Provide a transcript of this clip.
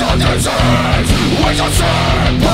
a disease, We a